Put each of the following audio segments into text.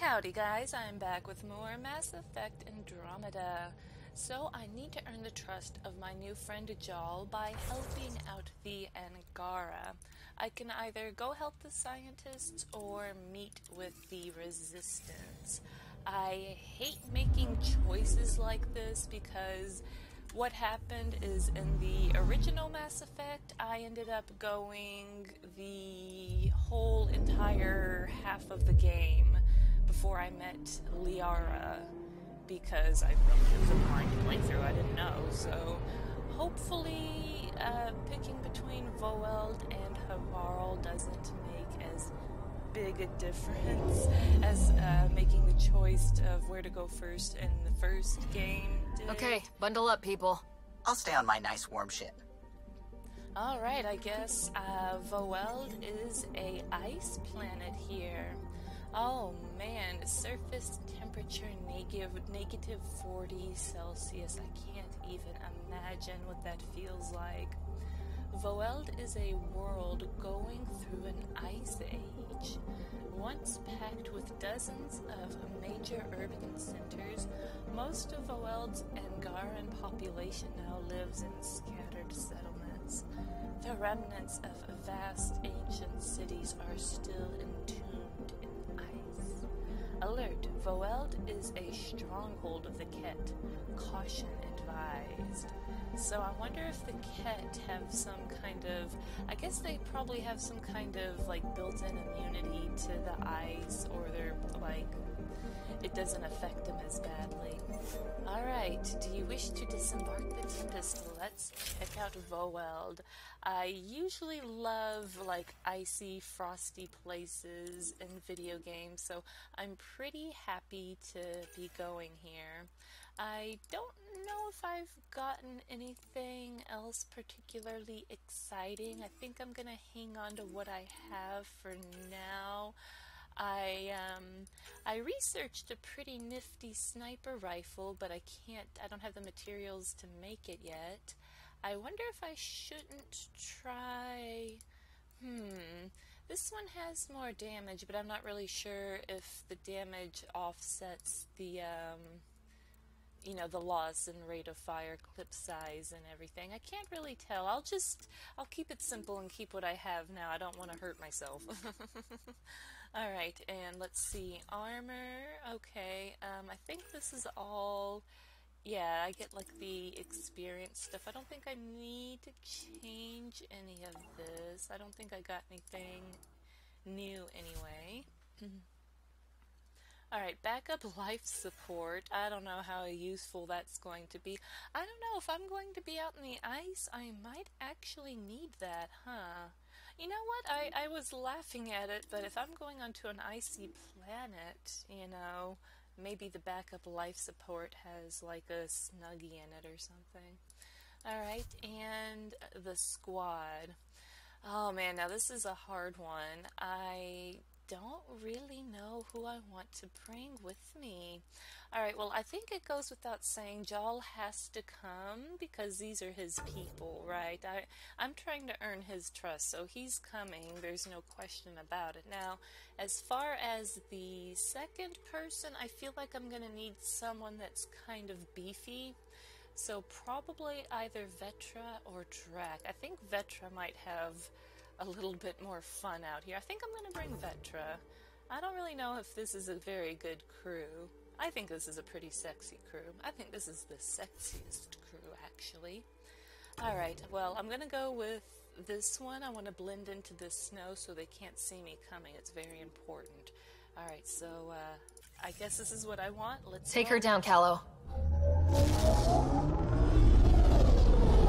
Howdy guys, I'm back with more Mass Effect Andromeda. So I need to earn the trust of my new friend Jaal by helping out the Angara. I can either go help the scientists or meet with the resistance. I hate making choices like this because what happened is in the original Mass Effect, I ended up going the whole entire half of the game before I met Liara because I it was a blind playthrough, I didn't know. So hopefully uh, picking between Voeld and Havarl doesn't make as big a difference as uh, making the choice of where to go first in the first game. Did. Okay, bundle up, people. I'll stay on my nice warm ship. All right, I guess uh, Voeld is a ice planet here. Oh man, surface temperature negative, negative 40 Celsius. I can't even imagine what that feels like. Voeld is a world going through an ice age. Once packed with dozens of major urban centers, most of Voeld's Angaran population now lives in scattered settlements. The remnants of vast ancient cities are still entombed. Alert, Voeld is a stronghold of the Kett. Caution advised. So I wonder if the Kett have some kind of. I guess they probably have some kind of like built in immunity to the ice, or they're like. It doesn't affect them as badly. Alright, do you wish to disembark the Tempest? Let's check out Voeld. I usually love like icy, frosty places in video games, so I'm pretty happy to be going here. I don't know if I've gotten anything else particularly exciting. I think I'm gonna hang on to what I have for now. I um, I researched a pretty nifty sniper rifle, but I can't. I don't have the materials to make it yet. I wonder if I shouldn't try. Hmm. This one has more damage, but I'm not really sure if the damage offsets the um, you know the loss and rate of fire, clip size, and everything. I can't really tell. I'll just I'll keep it simple and keep what I have now. I don't want to hurt myself. all right, and let's see armor. Okay, um, I think this is all. Yeah, I get like the experience stuff. I don't think I need to change any of this. I don't think I got anything new anyway. Alright, backup life support. I don't know how useful that's going to be. I don't know if I'm going to be out in the ice, I might actually need that, huh? You know what? I, I was laughing at it, but if I'm going onto an icy planet, you know, maybe the backup life support has like a snuggie in it or something. Alright, and the squad. Oh man, now this is a hard one. I don't really know who I want to bring with me. Alright, well, I think it goes without saying Jaal has to come because these are his people, right? I, I'm trying to earn his trust, so he's coming. There's no question about it. Now, as far as the second person, I feel like I'm going to need someone that's kind of beefy. So probably either Vetra or Drack. I think Vetra might have a little bit more fun out here. I think I'm going to bring Vetra. I don't really know if this is a very good crew. I think this is a pretty sexy crew. I think this is the sexiest crew, actually. Alright, well, I'm going to go with this one. I want to blend into the snow so they can't see me coming. It's very important. Alright, so, uh, I guess this is what I want. Let's Take go. her down, Kallo.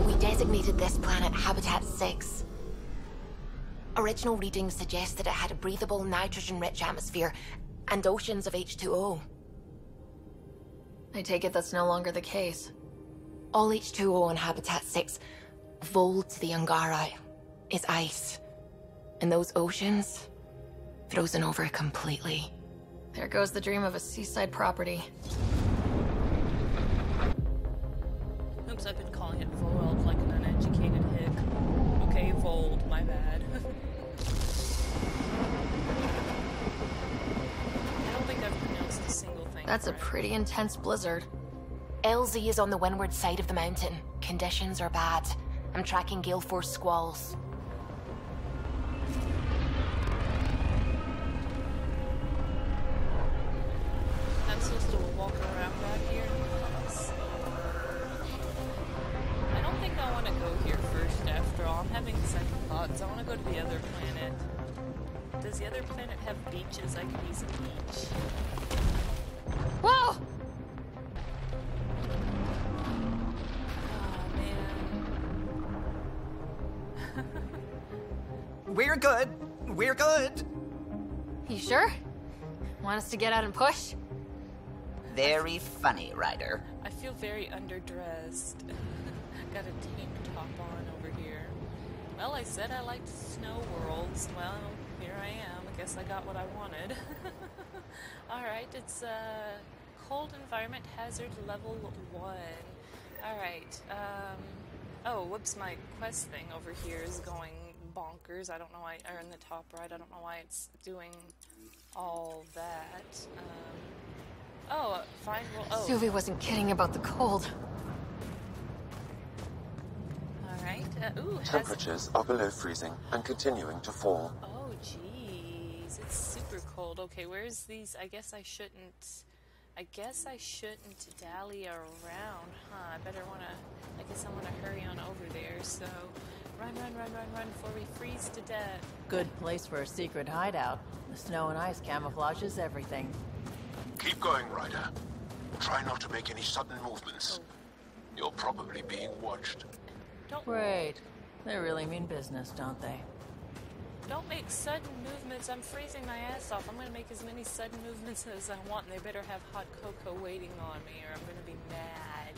We designated this planet Habitat 6. Original readings suggest that it had a breathable, nitrogen-rich atmosphere and oceans of H2O. I take it that's no longer the case. All H2O on Habitat 6, Voeld to the Angara, is ice. And those oceans, frozen over completely. There goes the dream of a seaside property. Oops, I've been calling it Voeld like That's a pretty intense blizzard. LZ is on the windward side of the mountain. Conditions are bad. I'm tracking gale force squalls. I'm supposed to walk around out here? I don't think I want to go here first after all. I'm having second thoughts. I want to go to the other planet. Does the other planet have beaches? I could use a beach. Whoa! Oh. We're good. We're good. You sure? Want us to get out and push? Very funny, Ryder. I feel very underdressed. Got a tank top on over here. Well, I said I liked snow worlds. Well, here I am. I guess I got what I wanted. Alright, it's uh, cold environment hazard level 1. Alright, um. Oh, whoops, my quest thing over here is going bonkers. I don't know why, or in the top right, I don't know why it's doing all that. Um, oh, fine, well, oh. Suvi wasn't kidding about the cold. Alright, uh, ooh, has Temperatures are below freezing and continuing to fall. Oh, jeez. It's super cold. Okay, where's these? I guess I shouldn't. I guess I shouldn't dally around, huh? I better wanna. I guess I wanna hurry on over there, so. Run, run, run, run, run before we freeze to death. Good place for a secret hideout. The snow and ice camouflages everything. Keep going, Ryder. Try not to make any sudden movements. Oh. You're probably being watched. Don't, Great. They really mean business, don't they? Don't make sudden movements. I'm freezing my ass off. I'm gonna make as many sudden movements as I want, and they better have hot cocoa waiting on me, or I'm gonna be mad.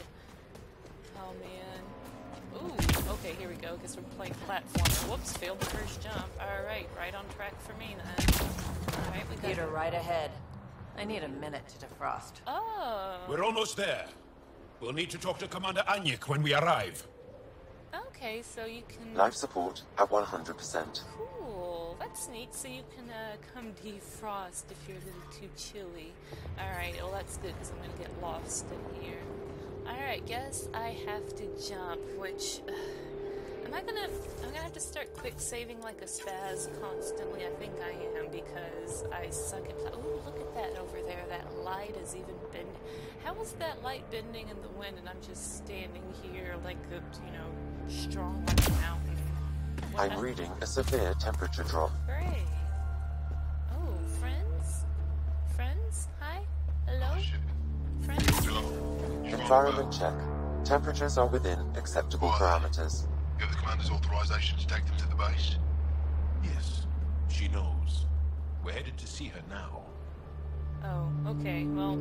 Oh man. Ooh, okay, here we go. Guess we're playing platformer. Whoops, failed the first jump. Alright, right on track for me then. Alright, we got. Peter, right ahead. I need a minute to defrost. Oh, We're almost there. We'll need to talk to Commander Anyik when we arrive. Okay, so you can. Life support at 100%. Cool. That's neat. So you can uh, come defrost if you're a little too chilly. Alright, well, that's good because I'm going to get lost in here. Alright, guess I have to jump, which. am I gonna. I'm gonna have to start quick saving like a spaz constantly. I think I am because I suck at. Ooh, look at that over there. That light is even bend. How is that light bending in the wind and I'm just standing here like a, you know, strong like a mountain? What I'm reading a severe temperature drop. Great. Oh, friends? Friends? Hi? Hello? Oh, friends? Environment check. Temperatures are within acceptable parameters. You have the commander's authorization to take them to the base? Yes, she knows. We're headed to see her now. Oh, okay. Well,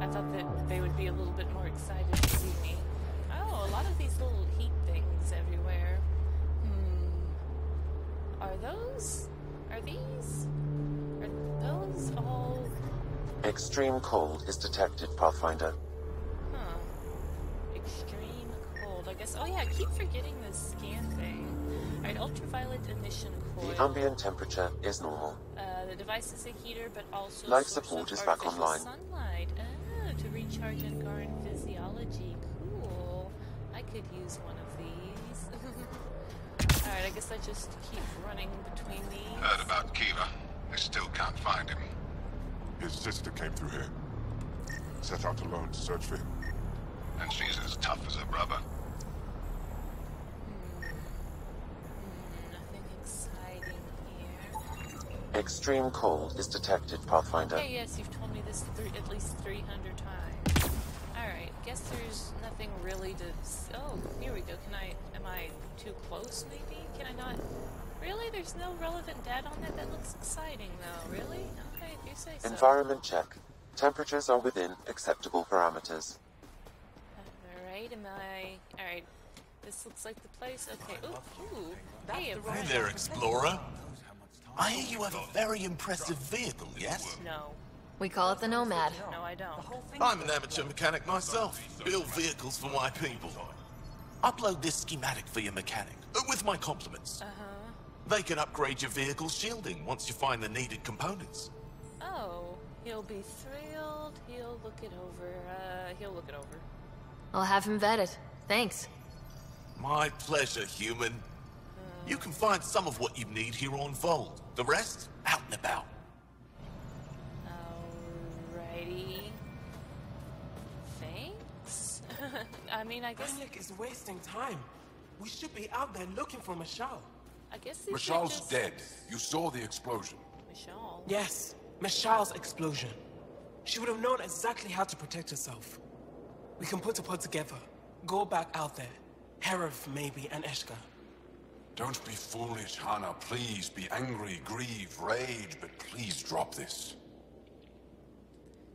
I thought that they would be a little bit more excited to see me. Oh, a lot of these little heat things everywhere. Hmm. Are those? Are these? Are those all? Extreme cold is detected, Pathfinder. Huh. Extreme cold. I guess. Oh yeah, I keep forgetting this scan thing. Alright, ultraviolet emission coil. The ambient temperature is normal. Uh, the device is a heater, but also Life support is back online. Sunlight. Oh, to recharge Angaran physiology. Cool. I could use one of these. All right, I guess I just keep running between these. Heard about Kiva. I still can't find him. His sister came through here. Set out alone to search for him. And she's as tough as her brother. Hmm, nothing exciting here. Extreme cold is detected, Pathfinder. Okay, yes, you've told me this three, at least 300 times. Alright, guess there's nothing really to... s- Oh, here we go. Can I... Am I too close, maybe? Can I not... Really? There's no relevant data on that? That looks exciting, though. Really? Okay, if you say so. Environment check. Temperatures are within acceptable parameters. Alright, am I... Alright. This looks like the place. Okay. Ooh, ooh. Hey, a Hey there, Explorer. I hear you have a very impressive vehicle, yes? No. We call it the Nomad. No, I don't. I'm an amateur mechanic myself. Build vehicles for my people. Upload this schematic for your mechanic, uh, with my compliments. Uh-huh. They can upgrade your vehicle's shielding once you find the needed components. Oh, He'll be thrilled. He'll look it over. Uh, he'll look it over. I'll have him vetted. Thanks. My pleasure, human. You can find some of what you need here on Voeld. The rest, out and about. Alrighty. Thanks. I mean, I guess. Alec is wasting time. We should be out there looking for Michelle. I guess these Michalle's just... dead. You saw the explosion. Michelle. Yes, Michelle's explosion. She would have known exactly how to protect herself. We can put a pod together. Go back out there. Herif, maybe, and Eshka. Don't be foolish, Hannah. Please be angry, grieve, rage, but please drop this.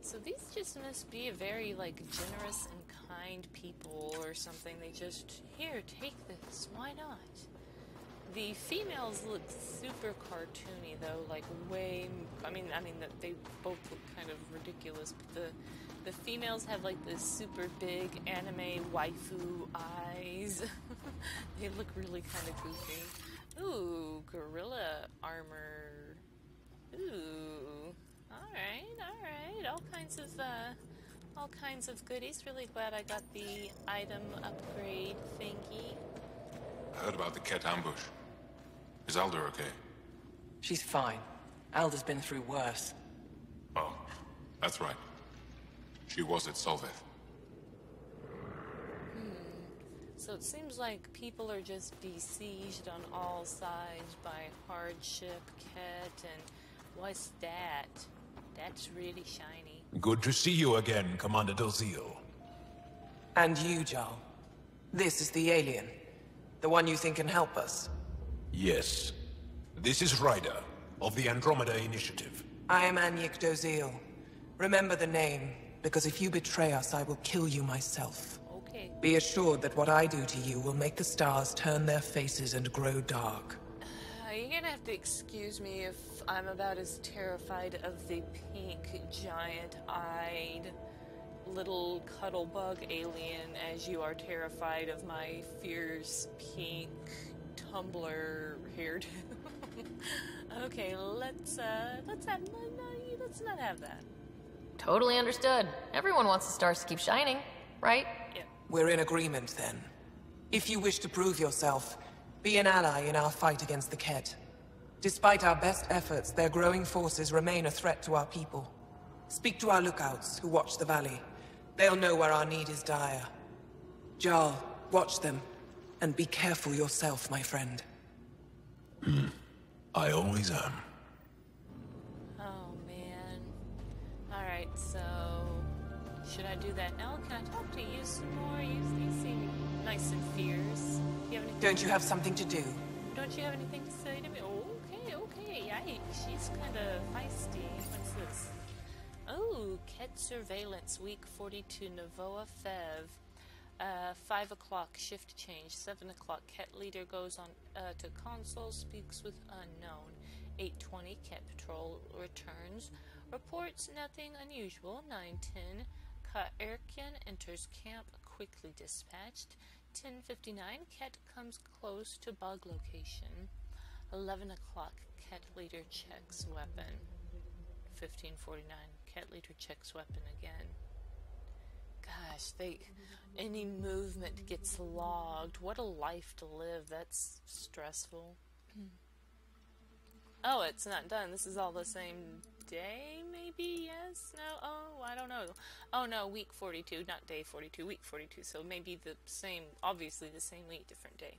So these just must be a very like generous and kind people or something. They just here, take this. Why not? The females look super cartoony though, like way. I mean, I mean that they both look kind of ridiculous, but the the females have like this super big anime waifu eyes. they look really kind of goofy. Ooh, gorilla armor. Ooh. Alright, alright. All kinds of uh all kinds of goodies. Really glad I got the item upgrade thingy. I heard about the Kett ambush. Is Alder okay? She's fine. Alda's been through worse. Oh, that's right. She was at Solveth. Hmm. So it seems like people are just besieged on all sides by hardship, Kett, and what's that? That's really shiny. Good to see you again, Commander Dalziel. And you, Jaal. This is the alien. The one you think can help us. Yes. This is Ryder, of the Andromeda Initiative. I am Anyik Dozil. Remember the name, because if you betray us, I will kill you myself. Okay. Be assured that what I do to you will make the stars turn their faces and grow dark. You're gonna have to excuse me if I'm about as terrified of the pink, giant-eyed, little cuddlebug alien as you are terrified of my fierce, pink, tumbler hairdo. okay, let's uh, let's have no, no, let's not have that. Totally understood. Everyone wants the stars to keep shining, right? Yeah. We're in agreement then. If you wish to prove yourself, be an ally in our fight against the Kett. Despite our best efforts, their growing forces remain a threat to our people. Speak to our lookouts, who watch the valley. They'll know where our need is dire. Jaal, watch them. And be careful yourself, my friend. Hmm. I always am. Oh man. Alright, so should I do that now? Can I talk to you some more? You, you seem nice and fierce. You have anything Don't you have something to do? Don't you have anything to say Yikes, she's kind of feisty. What's this? Oh, Kett Surveillance, Week 42, Navoa Fev. Uh, 5 o'clock, shift change. 7 o'clock, Kett Leader goes on uh, to console, speaks with unknown. 8.20, Kett Patrol returns. Reports nothing unusual. 9.10, Ka Erkian enters camp, quickly dispatched. 10.59, Kett comes close to bug location. 11 o'clock, Kett Leader checks weapon. 15.49, Kett Leader checks weapon again. Gosh, they any movement gets logged. What a life to live. That's stressful. Hmm. oh, it's not done. This is all the same day, maybe? Yes? No? Oh, I don't know. Oh, no, week 42, not day 42, week 42. So maybe the same, obviously the same week, different day.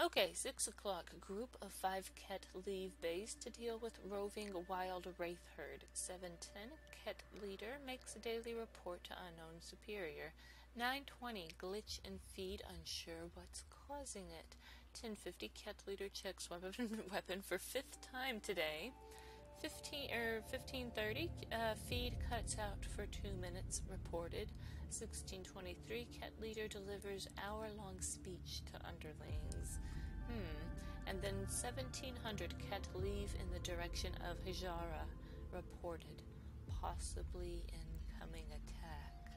Okay, 6 o'clock. Group of 5 Kett leave base to deal with roving wild wraith herd. 710. Kett leader makes a daily report to unknown superior. 920. Glitch in feed, unsure what's causing it. 1050. Kett leader checks weapon, weapon for fifth time today. 15 er 1530 uh, feed cuts out for 2 minutes reported 1623 Kett leader delivers hour-long speech to underlings. Hmm. And then 1700 Kett leave in the direction of Hajara reported possibly incoming attack.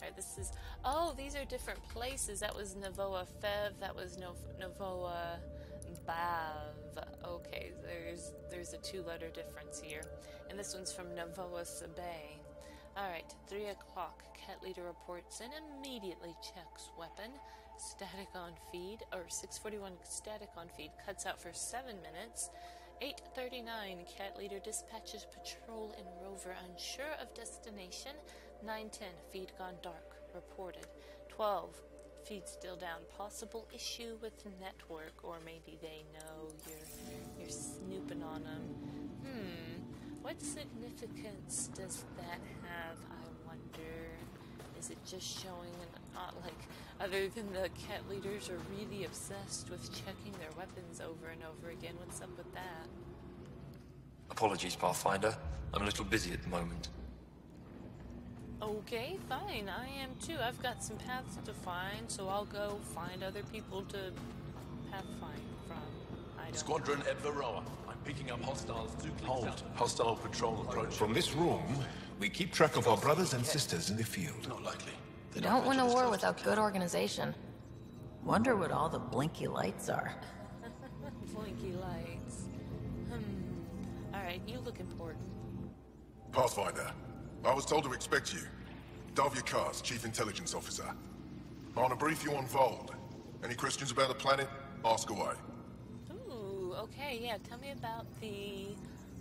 Alright, this is oh these are different places. That was Navoa Fev that was no- Navoa Bav. Okay, there's there's a two-letter difference here, and this one's from Navoa Sabay. All right, three o'clock. Kett leader reports and immediately checks weapon. Static on feed, or 641 static on feed, cuts out for seven minutes. 839, Kett leader dispatches patrol and rover unsure of destination. 910, feed gone dark, reported. 12, feed still down. Possible issue with network, or maybe they know you're you're snooping on them. Hmm. What significance does that have? I wonder. Is it just showing an uh, like other than the Kett leaders are really obsessed with checking their weapons over and over again? What's up with that? Apologies, Pathfinder. I'm a little busy at the moment. Okay, fine. I am too. I've got some paths to find, so I'll go find other people to pathfind from. I don't Squadron Ebvaroa. I'm picking up hostiles two Hold. Hostile patrol approach. From this room, we keep track of our brothers and sisters in the field. Not likely. You don't win a war without good organization. Wonder what all the blinky lights are. Blinky lights. Hmm. Alright, you look important. Pathfinder, I was told to expect you. Davia Kars, Chief Intelligence Officer. I want to brief you on Voeld. Any questions about the planet? Ask away. Ooh, okay, yeah. Tell me about the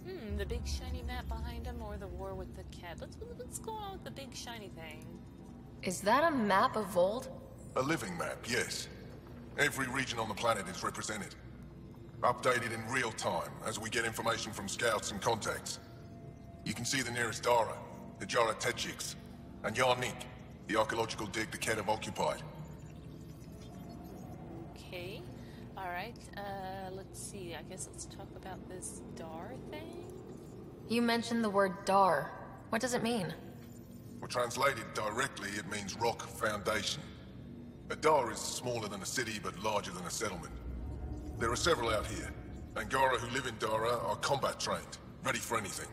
hmm, the big shiny map behind him or the war with the Kett. Let's let's go on with the big shiny thing. Is that a map of Voeld? A living map, yes. Every region on the planet is represented. Updated in real time as we get information from scouts and contacts. You can see the nearest Dara, the Jara Techiks, and Yarnik, the archaeological dig the Kett have occupied. Okay. Alright, uh, let's see. I guess let's talk about this Dar thing. You mentioned the word Dar. What does it mean? Well, translated directly, it means rock foundation. A Dar is smaller than a city, but larger than a settlement. There are several out here. Angara who live in Dara are combat trained, ready for anything.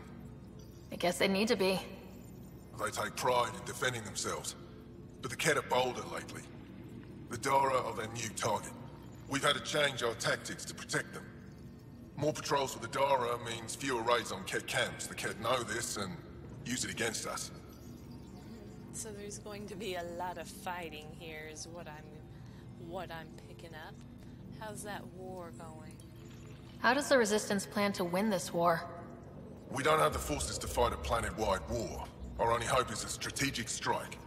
I guess they need to be. They take pride in defending themselves. But the Kett are bolder lately. The Dara are their new target. We've had to change our tactics to protect them. More patrols for the Dara means fewer raids on Kett camps. The Kett know this and use it against us. So there's going to be a lot of fighting here, is what I'm, what I'm picking up. How's that war going? How does the Resistance plan to win this war? We don't have the forces to fight a planet-wide war. Our only hope is a strategic strike.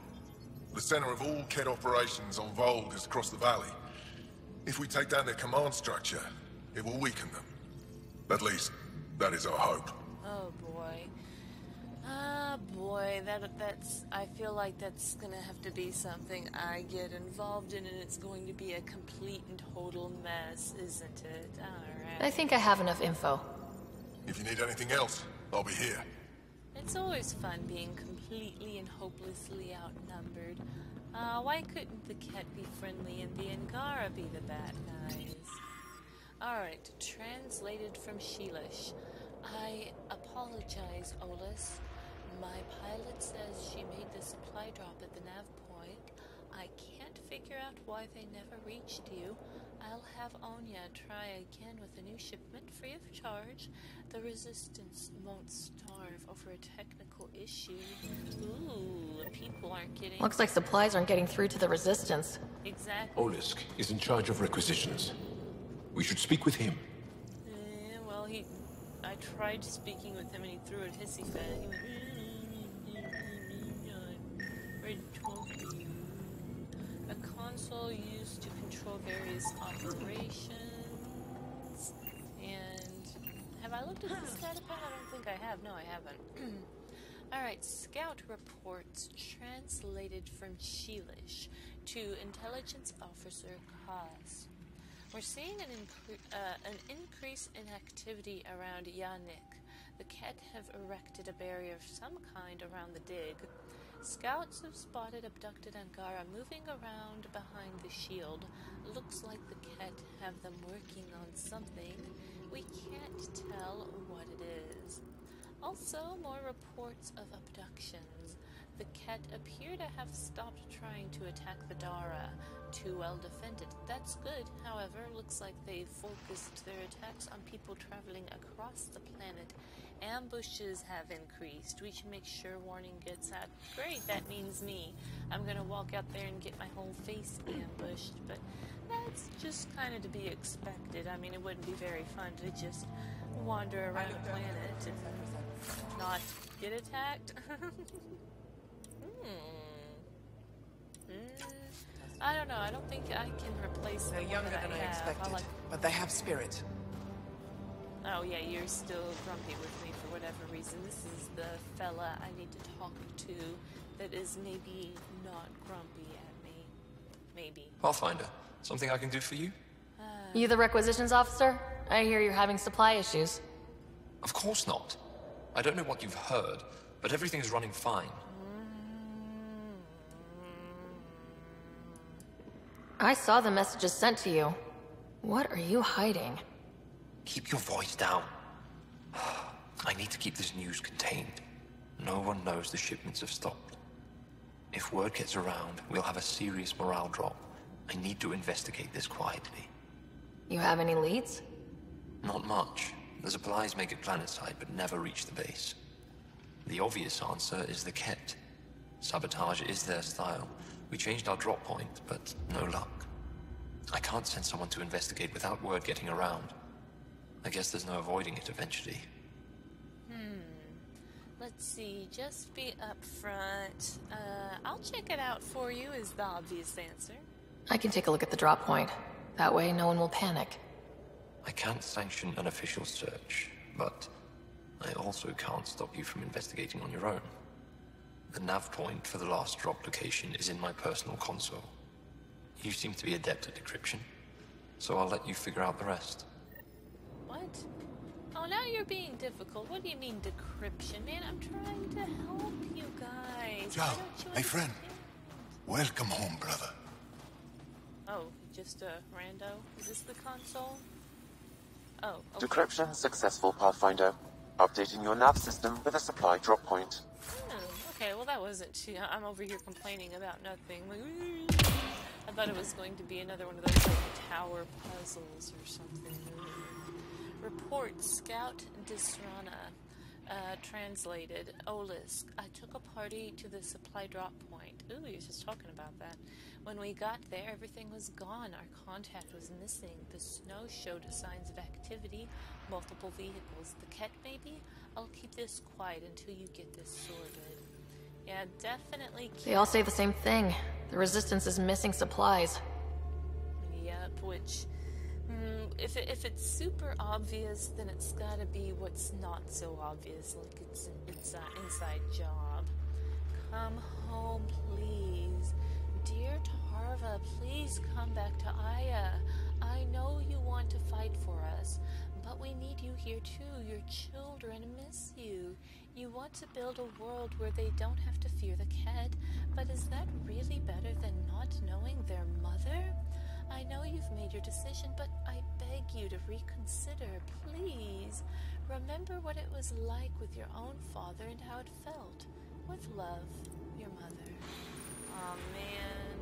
The center of all Kett operations on Voeld is across the valley. If we take down their command structure, it will weaken them. At least, that is our hope. Oh boy. Ah boy, that that's I feel like that's gonna have to be something I get involved in and it's going to be a complete and total mess, isn't it? Alright. I think I have enough info. If you need anything else, I'll be here. It's always fun being completely and hopelessly outnumbered. Uh, why couldn't the Kett be friendly and the Angara be the bad guys? Alright, translated from Shelesh. I apologize, Olus. My pilot says she made the supply drop at the nav point. I can't figure out why they never reached you. I'll have Onya try again with a new shipment free of charge. The Resistance won't starve over a technical issue. Ooh, people aren't getting... Looks like supplies aren't getting through to the Resistance. Exactly. Olisk is in charge of requisitions. We should speak with him. Eh, well, he... I tried speaking with him and he threw a hissy fit. He went... Ready to talk. A console used to control various operations. And have I looked at the pen? I don't think I have. No, I haven't. Alright, Scout reports translated from Shelesh to Intelligence Officer Kaz. We're seeing an, incre- uh, an increase in activity around Yanik. The Kett have erected a barrier of some kind around the dig. Scouts have spotted abducted Angara moving around behind the shield. Looks like the Kett have them working on something. We can't tell what it is. Also, more reports of abductions. The Kett appear to have stopped trying to attack the Dara. Too well defended. That's good. However, looks like they've focused their attacks on people traveling across the planet. Ambushes have increased. We should make sure warning gets out. Great, that means me. I'm gonna walk out there and get my whole face ambushed, but that's just kind of to be expected. I mean, it wouldn't be very fun to just wander around a planet and not get attacked. hmm. Mm, I don't know. I don't think I can replace them. They're the one younger that than I I have. expected, like but they have spirit. Oh yeah, you're still grumpy with me for whatever reason. This is the fella I need to talk to that is maybe not grumpy at me. Maybe. Pathfinder, something I can do for you? Uh, you the requisitions officer? I hear you're having supply issues. Of course not. I don't know what you've heard, but everything's running fine. I saw the messages sent to you. What are you hiding? Keep your voice down. I need to keep this news contained. No one knows the shipments have stopped. If word gets around, we'll have a serious morale drop. I need to investigate this quietly. You have any leads? Not much. The supplies make it planetside, but never reach the base. The obvious answer is the Kett. Sabotage is their style. We changed our drop point, but no luck. I can't send someone to investigate without word getting around. I guess there's no avoiding it eventually. Hmm. Let's see. Just be upfront. Uh, I'll check it out for you. Is the obvious answer. I can take a look at the drop point. That way, no one will panic. I can't sanction an official search, but I also can't stop you from investigating on your own. The nav point for the last drop location is in my personal console. You seem to be adept at decryption, so I'll let you figure out the rest. What? Oh, now you're being difficult. What do you mean decryption, man? I'm trying to help you guys. Why Ciao, you my friend. Welcome home, brother. Oh, just a rando? Is this the console? Oh, okay. Decryption successful, Pathfinder. Updating your nav system with a supply drop point. Hmm, okay, well that wasn't too... I'm over here complaining about nothing. I thought it was going to be another one of those like, tower puzzles or something. Report Scout Disrana. Uh, translated, Olisk. I took a party to the supply drop point. Ooh, you were just talking about that. When we got there, everything was gone. Our contact was missing. The snow showed signs of activity. Multiple vehicles. The Kett, maybe? I'll keep this quiet until you get this sorted. Yeah, definitely They all say the same thing. The Resistance is missing supplies. Yep, which, mm, if, it, if it's super obvious, then it's gotta be what's not so obvious, like it's it's an inside job. Come home, please. Dear Tarva, please come back to Aya. I know you want to fight for us, but we need you here too. Your children miss you. You want to build a world where they don't have to fear the Kett, but is that really better than not knowing their mother? I know you've made your decision, but I beg you to reconsider, please. Remember what it was like with your own father and how it felt. With love, your mother. Aw, man.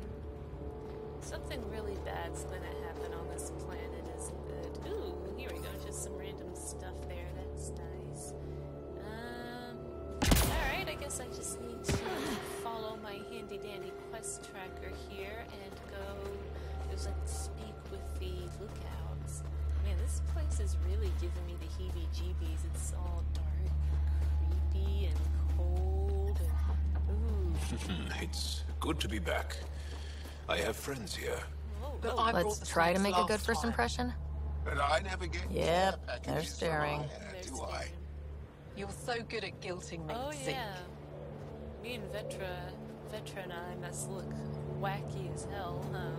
Something really bad's gonna happen on this planet, isn't it? Ooh, here we go. Just some random stuff there. That's nice. Alright, I guess I just need to follow my handy dandy quest tracker here and go. There's like speak with the lookouts. Man, this place is really giving me the heebie jeebies. It's all dark and creepy and cold and. Ooh. it's good to be back. I have friends here. But oh. I Let's try to make a good first impression. And I never get Yep, they're staring. Aya, do I? You're so good at guilting me, Oh Zeke. yeah. Me and Vetra, Vetra and I must look wacky as hell, huh?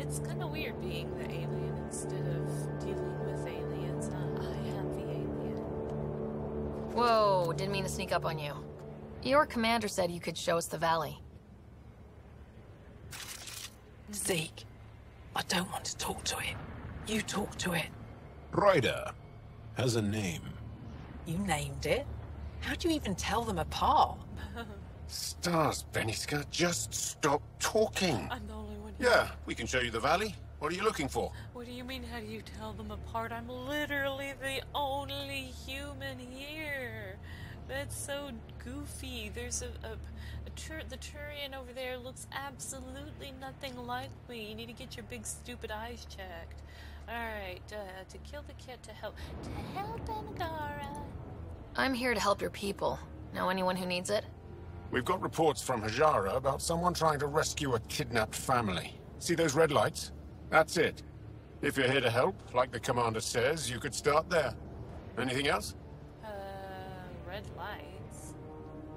It's kind of weird being the alien instead of dealing with aliens, huh? I am the alien. Whoa, didn't mean to sneak up on you. Your commander said you could show us the valley. Zeke, I don't want to talk to it. You talk to it. Ryder has a name. You named it. How do you even tell them apart? Stars, Beniska, just stop talking. I'm the only one here. Yeah, we can show you the valley. What are you looking for? What do you mean, how do you tell them apart? I'm literally the only human here. That's so goofy. There's a, a, a tur the Turian over there looks absolutely nothing like me. You need to get your big stupid eyes checked. Alright, uh, to kill the kid to help. To help Angara. I'm here to help your people. Know anyone who needs it? We've got reports from Hajara about someone trying to rescue a kidnapped family. See those red lights? That's it. If you're here to help, like the commander says, you could start there. Anything else? Uh, red lights.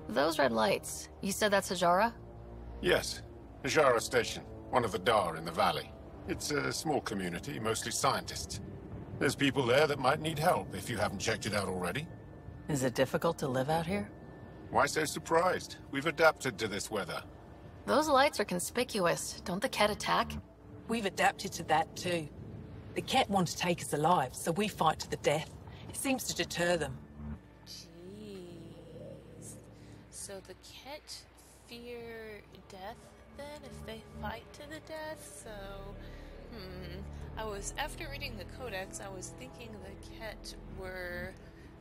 Those red lights. You said that's Hajara? Yes. Hajara Station, one of the Dar in the valley. It's a small community, mostly scientists. There's people there that might need help if you haven't checked it out already. Is it difficult to live out here? Why so surprised? We've adapted to this weather. Those lights are conspicuous. Don't the Kett attack? We've adapted to that too. The Kett want to take us alive, so we fight to the death. It seems to deter them. Jeez. So the Kett fear death then if they fight to the death? So, hmm. I was, after reading the Codex, I was thinking the Kett were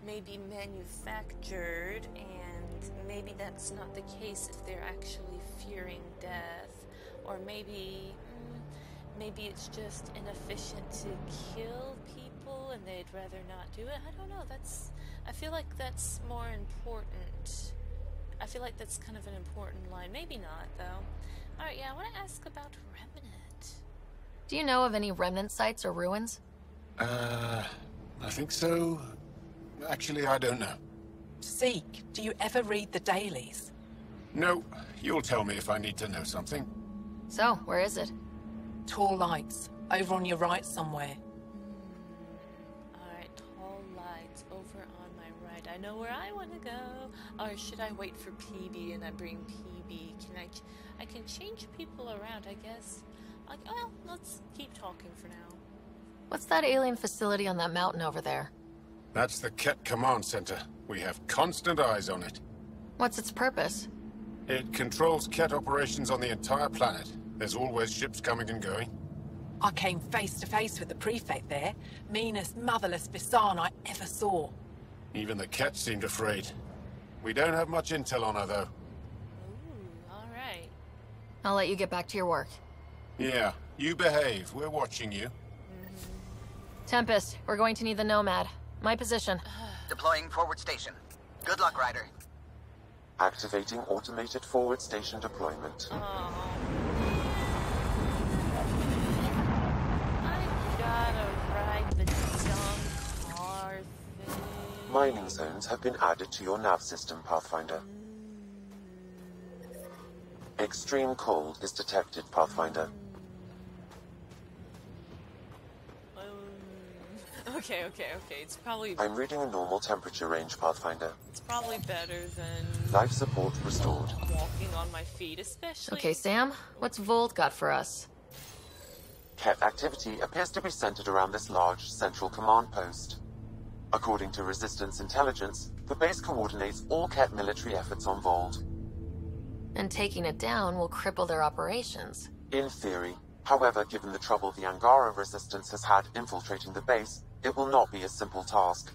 maybe manufactured, and maybe that's not the case if they're actually fearing death. Or maybe, mm, maybe it's just inefficient to kill people and they'd rather not do it. I don't know. That's, I feel like that's more important. I feel like that's kind of an important line. Maybe not, though. Alright, yeah, I want to ask about Remnant. Do you know of any remnant sites or ruins? Uh, I think so. Actually, I don't know. Seek, do you ever read the dailies? No, you'll tell me if I need to know something. So, where is it? Tall lights, over on your right somewhere. Alright, tall lights over on my right. I know where I want to go. Or should I wait for Peebee and I bring Peebee? Can I... I can change people around, I guess. Like, oh, well, let's keep talking for now. What's that alien facility on that mountain over there? That's the Kett Command Center. We have constant eyes on it. What's its purpose? It controls Kett operations on the entire planet. There's always ships coming and going. I came face to face with the prefect there. Meanest, motherless Bisan I ever saw. Even the Kett seemed afraid. We don't have much intel on her, though. Ooh, alright. I'll let you get back to your work. Yeah, you behave. We're watching you. Mm-hmm. Tempest, we're going to need the Nomad. My position. Deploying forward station. Good luck, Ryder. Activating automated forward station deployment. I gotta ride the dumb car thing. Mining zones have been added to your nav system, Pathfinder. Mm. Extreme cold is detected, Pathfinder. Okay, okay, okay. It's probably I'm reading a normal temperature range, Pathfinder. it's probably better than Life support restored. walking on my feet, especially. Okay, Sam, what's Voeld got for us? Kett activity appears to be centered around this large central command post. According to Resistance intelligence, the base coordinates all Kett military efforts on Voeld. And taking it down will cripple their operations. In theory. However, given the trouble the Angara Resistance has had infiltrating the base, it will not be a simple task.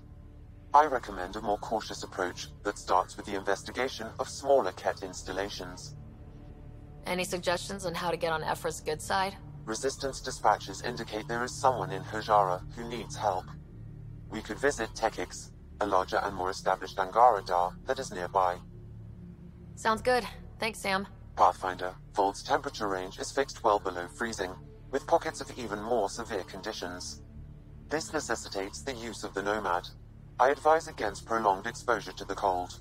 I recommend a more cautious approach that starts with the investigation of smaller Kett installations. Any suggestions on how to get on Evfra's good side? Resistance dispatches indicate there is someone in Hajara who needs help. We could visit Tekix, a larger and more established Angara Dar that is nearby. Sounds good. Thanks, Sam. Pathfinder, Voeld's temperature range is fixed well below freezing, with pockets of even more severe conditions. This necessitates the use of the Nomad. I advise against prolonged exposure to the cold.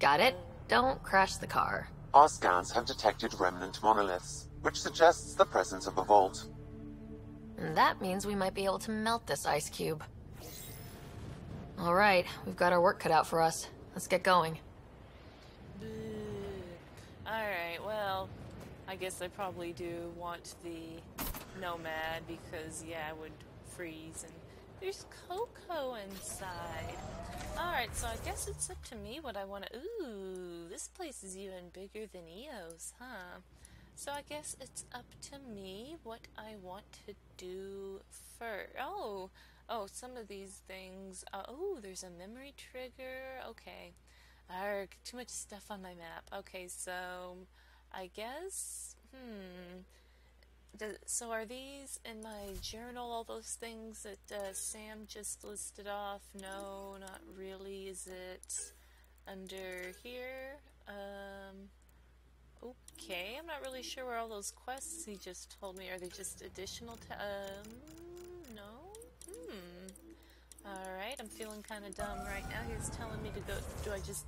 Got it? Don't crash the car. Our scans have detected remnant monoliths, which suggests the presence of a vault. And that means we might be able to melt this ice cube. All right, we've got our work cut out for us. Let's get going. Alright, well, I guess I probably do want the Nomad because, yeah, I would freeze and there's cocoa inside. Alright, so I guess it's up to me what I want to. Ooh, this place. is even bigger than Eos, huh? So I guess it's up to me what I want to do first. Oh, oh, some of these things. Uh, oh, there's a memory trigger. Okay. Arg, too much stuff on my map. Okay, so I guess, hmm. The, so are these in my journal, all those things that uh, Sam just listed off? No, not really. Is it under here? Um, okay, I'm not really sure where all those quests he just told me, are they just additional um, no? Hmm. Alright, I'm feeling kind of dumb right now. He's telling me to go, do I just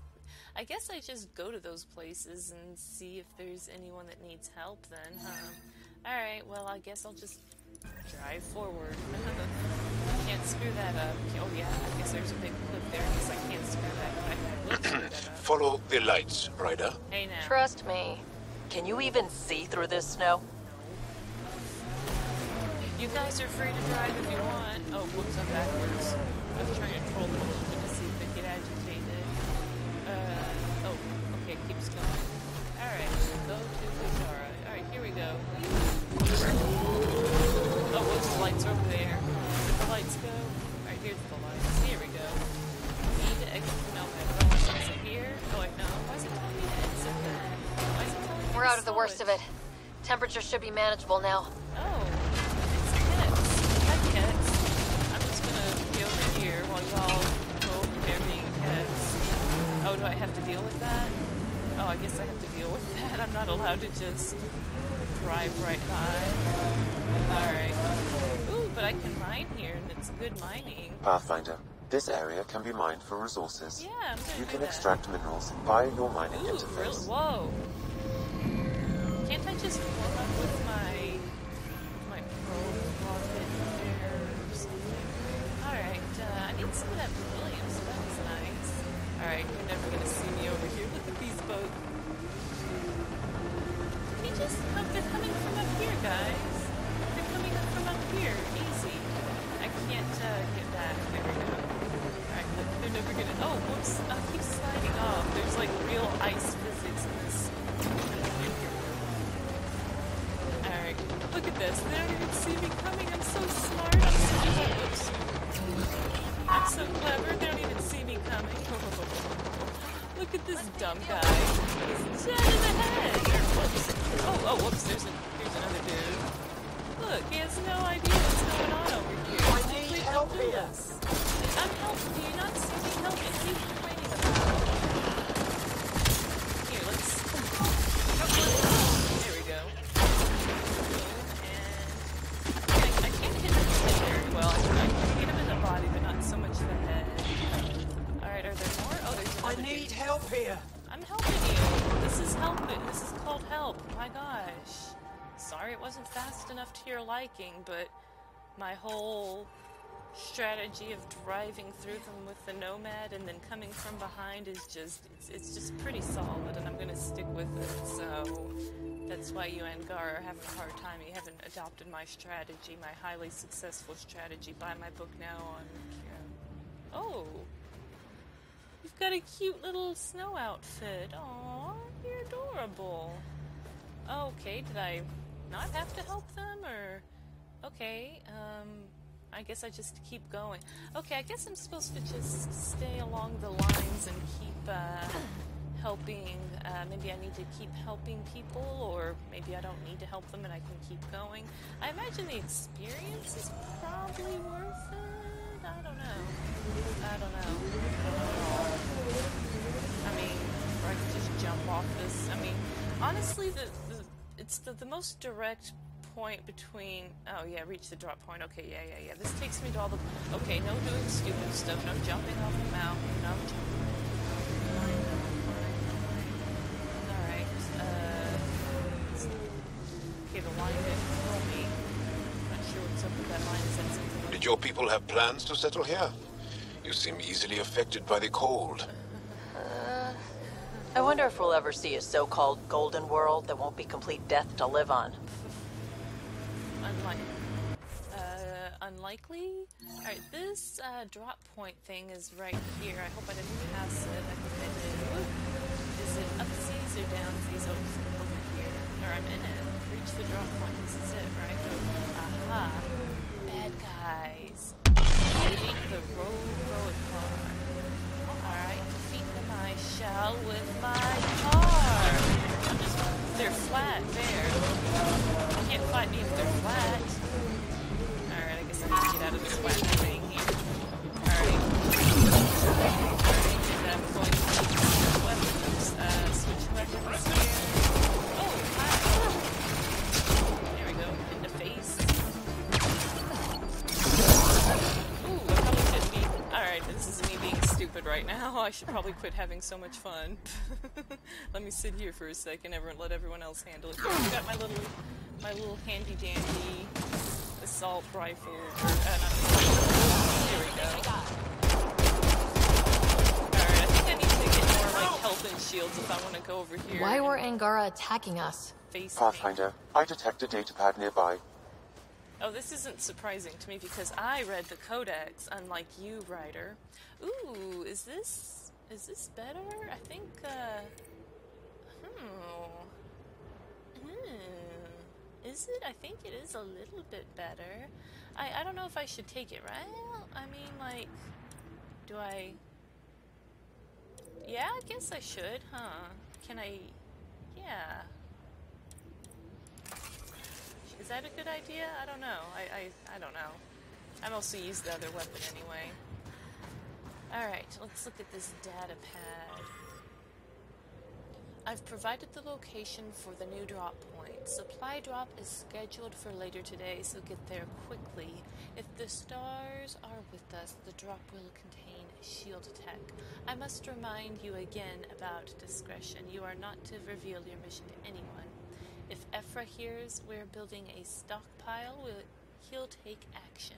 I guess I just go to those places and see if there's anyone that needs help then, huh? Alright, well, I guess I'll just drive forward. can't screw that up. Oh, yeah, I guess there's a big cliff there. I guess I can't screw that, I will screw that up. Follow the lights, Ryder. Hey now. Trust me. Can you even see through this snow? You guys are free to drive if you want. Oh, whoops, I'm backwards. I was trying to troll them to see if they get agitated. Uh, oh, okay, it keeps going. Here's. Here we go. Need to exit the nomad. Oh, is it here? Oh, wait, no. Why is it telling me to exit then? Why is it telling me We're out of the worst of it. Temperature should be manageable now. Oh, it's Kets. Hi, Kets. I'm just gonna be over here while y'all go over being Kets. Oh, do I have to deal with that? Oh, I guess I have to deal with that. I'm not allowed to just drive right by. Alright. I can mine here, and it's good mining. Pathfinder, this area can be mined for resources. Yeah, You can extract minerals via your mining Ooh, really? interface. Whoa. Can't I just but my whole strategy of driving through them with the Nomad and then coming from behind is just, it's, it's just pretty solid, and I'm gonna stick with it, so that's why you, and Gar are having a hard time. You haven't adopted my strategy, my highly successful strategy. Buy my book now on Kira. Oh, you've got a cute little snow outfit. Aw, you're adorable. Okay, did I not have to help them, or... Okay, um... I guess I just keep going. Okay, I guess I'm supposed to just stay along the lines and keep uh, helping. Uh, maybe I need to keep helping people, or maybe I don't need to help them and I can keep going. I imagine the experience is probably worth it. I don't know. I don't know. I mean, or I could just jump off this. I mean, honestly, the, the it's the, the most direct point between oh yeah reach the drop point okay yeah yeah yeah this takes me to all the okay no doing stupid stuff no jumping off the mountain no jumping all right uh okay the line didn't kill me not sure what's up with that line is that something Did your people have plans to settle here? You seem easily affected by the cold. I wonder if we'll ever see a so-called golden world that won't be complete death to live on. Unlikely. Uh, unlikely? Alright, this uh, drop point thing is right here. I hope I didn't pass it. I think I did. Is it up so over here. Or I'm in it. Reach the drop point. This is it, right? Aha. Bad guys. The road road car. Alright, defeat them I shall with my car. They're flat there. Should probably quit having so much fun. let me sit here for a second, everyone let everyone else handle it. I've got my little my little handy dandy assault rifle. Or, uh, not assault. We go. Alright, I think I need to get more like health and shields if I want to go over here. Why were Angara attacking us? Pathfinder, I detect a datapad nearby. Oh, this isn't surprising to me because I read the codex, unlike you, Ryder. Ooh, is this is this better? I think. uh... Hmm. Hmm. Is it? I think it is a little bit better. I I don't know if I should take it. Right? I mean, like, do I? Yeah, I guess I should, huh? Can I? Yeah. Is that a good idea? I don't know. I, I, I don't know. I mostly use the other weapon anyway. Alright, let's look at this data pad. I've provided the location for the new drop point. Supply drop is scheduled for later today, so get there quickly. If the stars are with us, the drop will contain shield tech. I must remind you again about discretion. You are not to reveal your mission to anyone. If Evfra hears we're building a stockpile, we'll, he'll take action.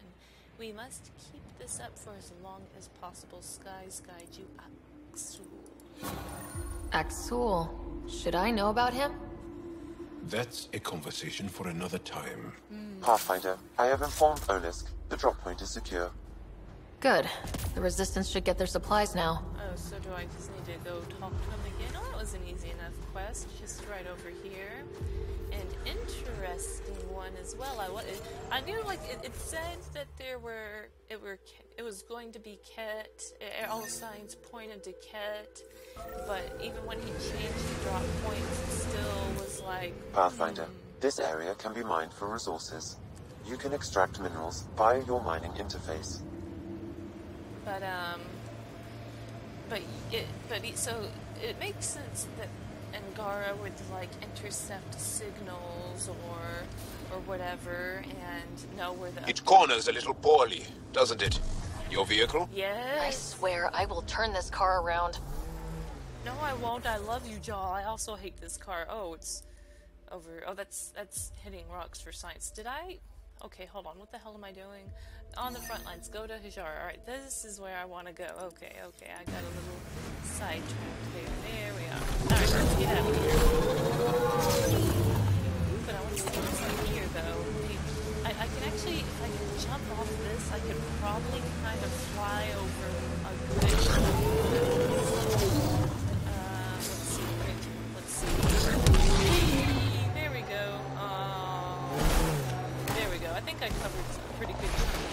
We must keep this up for as long as possible. Skies guide you, Aksuul. Aksuul. Should I know about him? That's a conversation for another time. Hmm. Pathfinder, I have informed Olisk. The drop point is secure. Good. The Resistance should get their supplies now. Oh, so do I just need to go talk to him again? Oh, that was an easy enough quest. Just right over here. An interesting one as well. I I knew like it, it said that there were it were it was going to be Kett. eh, All signs pointed to Kett, but even when he changed the drop points, it still was like Pathfinder, this area can be mined for resources. You can extract minerals via your mining interface. But um, but it, but it, so it makes sense that Angara would like intercept signals or or whatever and know where the It corners a little poorly, doesn't it? Your vehicle? yes. I swear I will turn this car around. No, I won't. I love you, Jaal. I also hate this car. Oh, it's over. Oh, that's that's hitting rocks for science. Did I? Okay, hold on. What the hell am I doing? On the front lines, go to Hajar. All right, this is where I want to go. Okay, okay. I got a little sidetracked there. There we are. All right, let's get out of here. But I want to see what's up here, though. I, I can actually, if I can jump off this, I could probably kind of fly over a good. Think I covered some pretty good ground.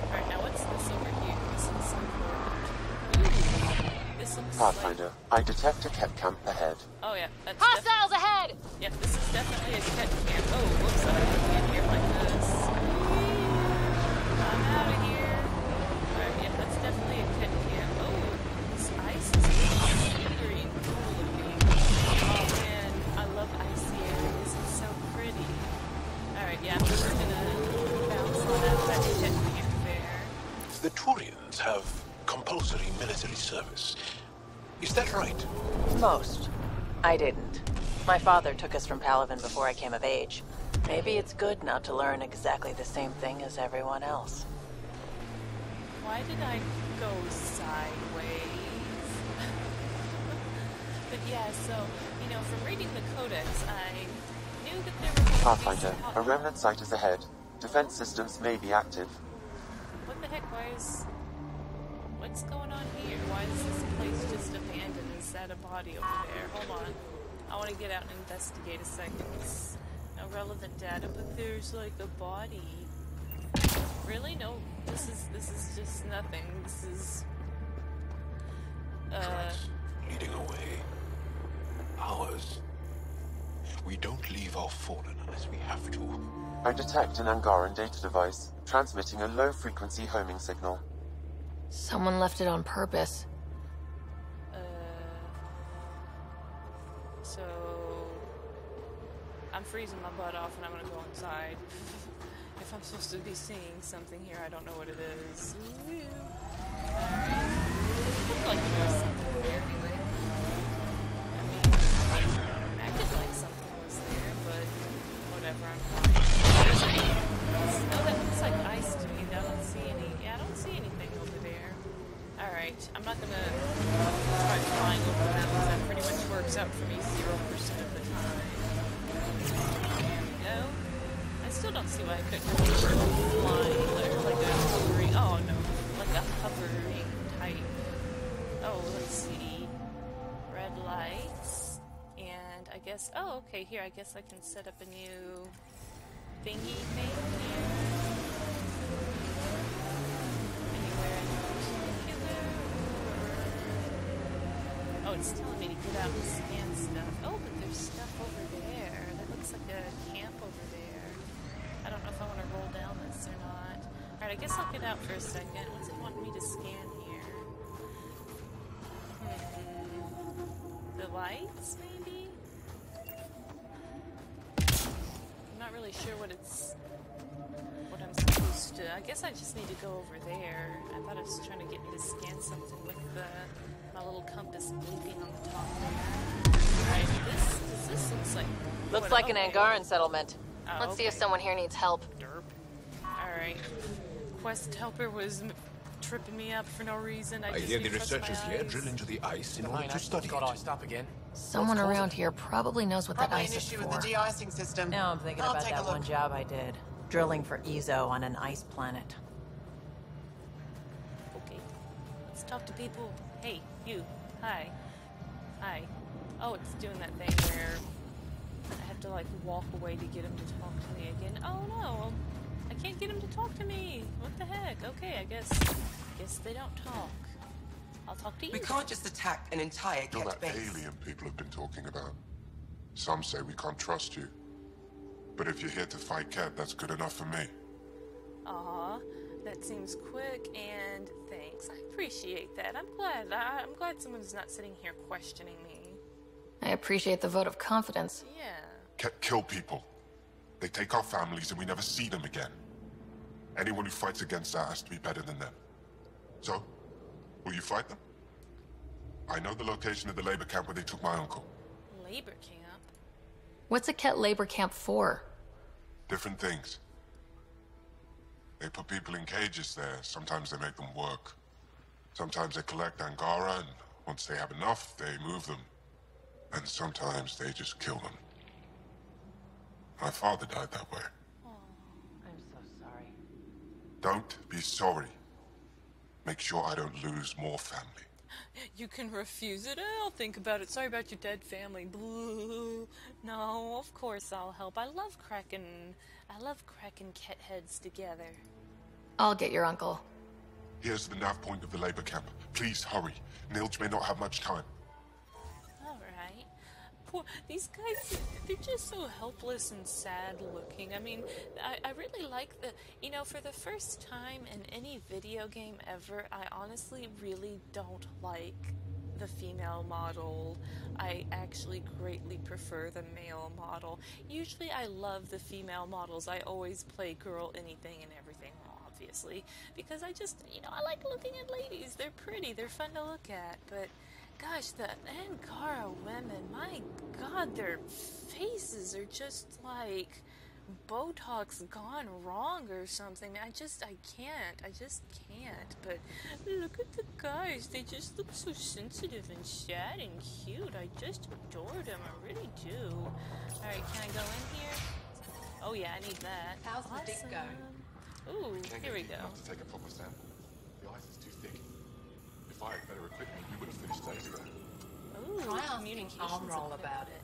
All right, now what's this over here? This is Ooh, this looks like. Pathfinder, I detect a Kett camp ahead. Oh yeah, that's Hostiles ahead! Yep, this is definitely a Kett camp. Oh, whoops, I don't get here like this. I'm out of here. That right? Most. I didn't. My father took us from Palaven before I came of age. Maybe it's good not to learn exactly the same thing as everyone else. Why did I go sideways? but yeah, so, you know, from reading the codex, I knew that there were Pathfinder, a remnant site is ahead. Defense systems may be active. What the heck? Why is. What's going on here? Why is this place just abandoned? Is that a body over there? Hold on. I want want to get out and investigate a second. It's no relevant data, but there's like a body. Really? No. This is this is just nothing. This is. Uh. Tracks leading away. Ours. We don't leave our fallen unless we have to. I detect an Angaran data device, transmitting a low-frequency homing signal. Someone left it on purpose. Uh. So. I'm freezing my butt off and I'm gonna go inside. if I'm supposed to be seeing something here, I don't know what it is. Ooh. Alright. Like there something there. I mean, acted like something was there, but whatever, I'm fine. Alright, I'm not gonna try flying over the because That pretty much works out for me 0% of the time. There we go. I still don't see why I couldn't like, like a hovering. Oh no, like a hovering type. Oh, let's see. Red lights. And I guess. Oh, okay, here. I guess I can set up a new thingy thing here. Anywhere it's telling me to get out and scan stuff. Oh, but there's stuff over there. That looks like a camp over there. I don't know if I want to roll down this or not. Alright, I guess I'll get out for a second. What's it want me to scan here? Hmm. The lights, maybe? I'm not really sure what it's what I'm supposed to. I guess I just need to go over there. I thought it was trying to get me to scan something with the my little compass blinking on the top there. Right, this this, this looks like Looks like an. Angaran settlement. Oh, Let's see if someone here needs help. Alright. Quest helper was m- tripping me up for no reason. I, I just hear the didn't trust my researchers here eyes. drill into the ice in The order to study got it. iced up again. Someone around causing here probably knows what that Probably ice an is issue for. with the de-icing system. Now I'm thinking I'll about that one job I did. Drilling for eezo on an ice planet. Okay. Let's talk to people. Hey, you. Hi. Hi. Oh, it's doing that thing where I have to like walk away to get him to talk to me again. Oh no, I can't get him to talk to me. What the heck? Okay, I guess. Guess they don't talk. I'll talk to you. We can't just attack an entire You're Kett that base. alien people have been talking about. Some say we can't trust you. But if you're here to fight Kett, that's good enough for me. Aw, that seems quick and thanks. I appreciate that. I'm glad. I, I'm glad someone's not sitting here questioning me. I appreciate the vote of confidence. Yeah. Kett kill people. They take our families and we never see them again. Anyone who fights against that has to be better than them. So, will you fight them? I know the location of the labor camp where they took my uncle. Labor camp. What's a Kett labor camp for? Different things. They put people in cages there. Sometimes they make them work. Sometimes they collect Angara, and once they have enough, they move them. And sometimes they just kill them. My father died that way. Oh, I'm so sorry. Don't be sorry. Make sure I don't lose more family. You can refuse it. I'll think about it. Sorry about your dead family. Boo. No, of course I'll help. I love cracking. I love cracking Kett heads together. I'll get your uncle. Here's the nav point of the labor camp. Please hurry. Nilge may not have much time. All right. Poor these guys. They're just so helpless and sad looking. I mean, I, I really like the. You know, for the first time in any video game ever, I honestly really don't like the female model. I actually greatly prefer the male model. Usually, I love the female models. I always play girl anything and everything, obviously, because I just, you know, I like looking at ladies. They're pretty, they're fun to look at, but. Gosh, the Angara women, my god, their faces are just like Botox gone wrong or something. I just, I can't. I just can't. But look at the guys. They just look so sensitive and sad and cute. I just adore them. I really do. Alright, can I go in here? Oh, yeah, I need that. How's the dick going? Ooh, here we go. to take a proper stand. The ice is too thick. If I had better equipment, we would have finished days ago. Ooh, Try asking communications Armroll equipment. about it.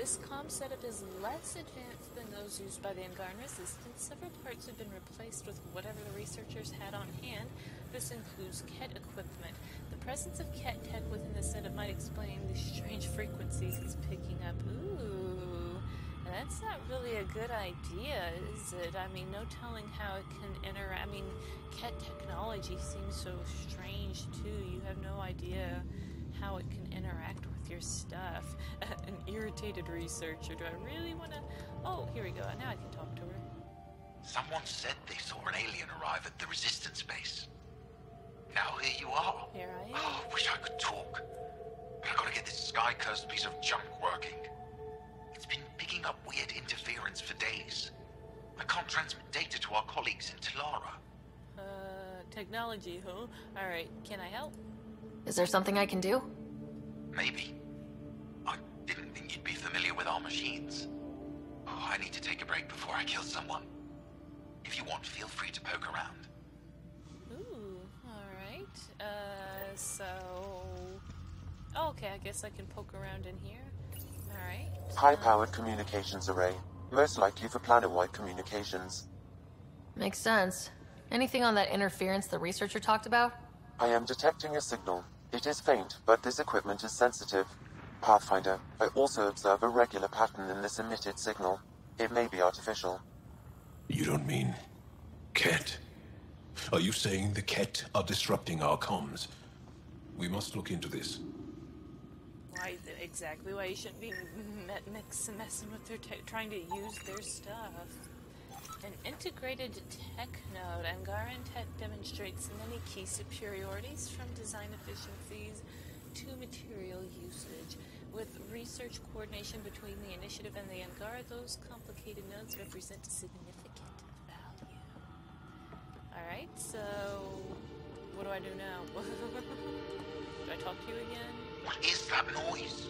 This comm setup is less advanced than those used by the Angaran Resistance. Several parts have been replaced with whatever the researchers had on hand. This includes Kett equipment. The presence of Kett tech within the setup might explain the strange frequencies it's picking up. Ooh, that's not really a good idea, is it? I mean, no telling how it can interact. I mean, Kett technology seems so strange too. You have no idea how it can interact your stuff. An irritated researcher. Do I really want to? Oh, here we go. Now I can talk to her. Someone said they saw an alien arrive at the resistance base. Now here you are. Here I am. Oh, wish I could talk. But I gotta get this sky cursed piece of junk working. It's been picking up weird interference for days. I can't transmit data to our colleagues in Talara. Uh, technology, huh? Alright, can I help? Is there something I can do? Maybe. I didn't think you'd be familiar with our machines. Oh, I need to take a break before I kill someone. If you want, feel free to poke around. Ooh, alright. Uh, so. Oh, okay, I guess I can poke around in here. Alright. High-powered communications array, most likely for planet-wide communications. Makes sense. Anything on that interference the researcher talked about? I am detecting a signal. It is faint, but this equipment is sensitive. Pathfinder, I also observe a regular pattern in this emitted signal. It may be artificial. You don't mean... Kett? Are you saying the Kett are disrupting our comms? We must look into this. Why exactly why you shouldn't be me- messing with their te- trying to use their stuff. An integrated tech node, Angaran Tech demonstrates many key superiorities from design efficiencies to material usage. With research coordination between the initiative and the Angara, those complicated nodes represent significant value. Alright, so what do I do now? do I talk to you again? What is that noise?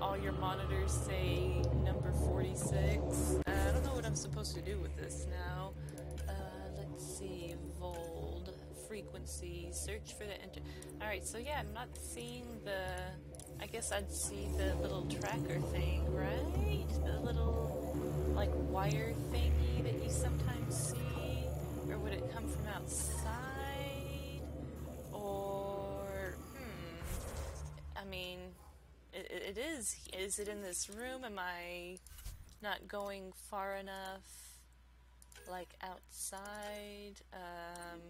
Uh, all your monitors say number 46. Uh, I don't know what I'm supposed to do with this now. Frequency. Search for the enter. Alright, so yeah, I'm not seeing the. I guess I'd see the little tracker thing, right? The little, like, wire thingy that you sometimes see? Or would it come from outside? Or. Hmm. I mean. It, it is. Is it in this room? Am I not going far enough? Like outside? Um,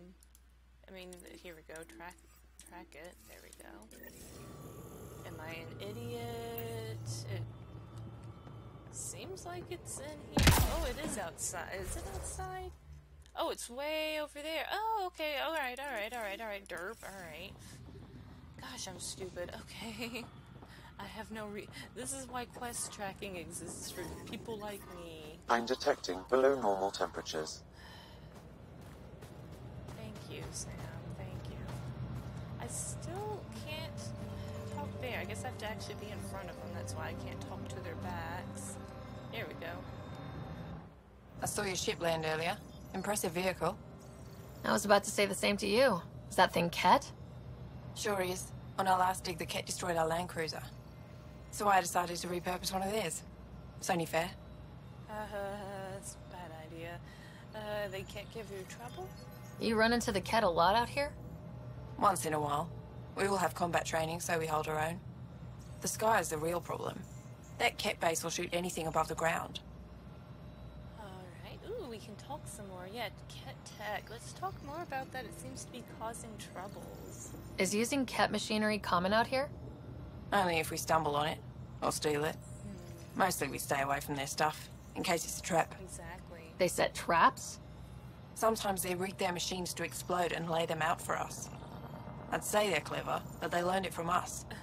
I mean, here we go. Track, track it. There we go. Am I an idiot? It seems like it's in here. Oh, it is outside. Is it outside? Oh, it's way over there. Oh, okay. All right. All right. All right. All right. Derp. All right. Gosh, I'm stupid. Okay. I have no re- This is why quest tracking exists for people like me. I'm detecting below normal temperatures. Thank you, Sam. Thank you. I still can't talk there. I guess I have to actually be in front of them. That's why I can't talk to their backs. There we go. I saw your ship land earlier. Impressive vehicle. I was about to say the same to you. Is that thing Kett? Sure is. On our last dig, the Kett destroyed our land cruiser. So I decided to repurpose one of theirs. It's only fair. Uh, huh. that's a bad idea. Uh, they can't give you trouble? You run into the Kett a lot out here? Once in a while. We all have combat training, so we hold our own. The sky is the real problem. That Kett base will shoot anything above the ground. Alright. Ooh, we can talk some more. Yeah, Kett Tech. Let's talk more about that. It seems to be causing troubles. Is using Kett machinery common out here? Only if we stumble on it. Or steal it. Hmm. Mostly we stay away from their stuff, in case it's a trap. Exactly. They set traps? Sometimes they rig their machines to explode and lay them out for us. I'd say they're clever, but they learned it from us.